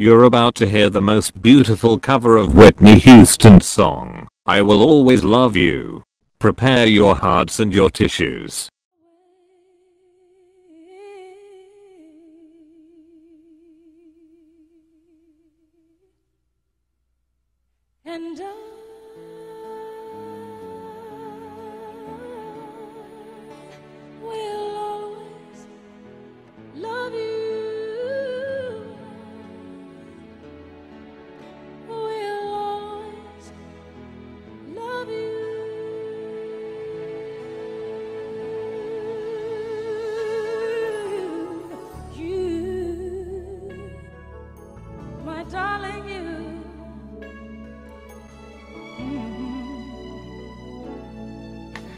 You're about to hear the most beautiful cover of Whitney Houston's song, I Will Always Love You. Prepare your hearts and your tissues. And I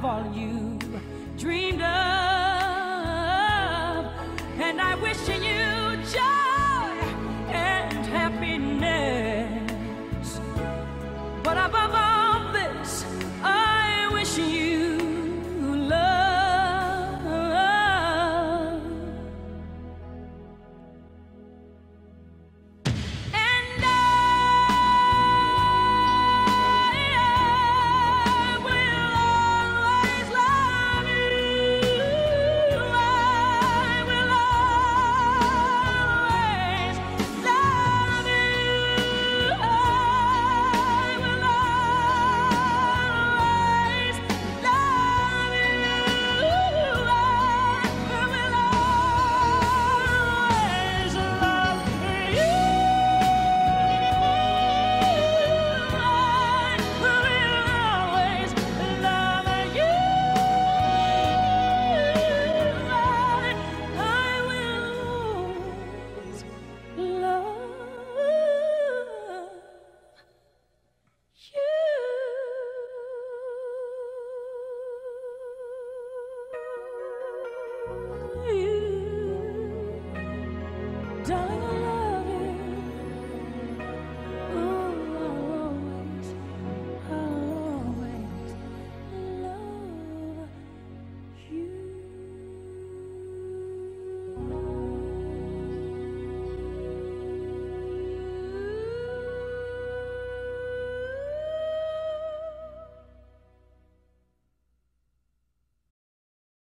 Have all you dreamed of, and I wish you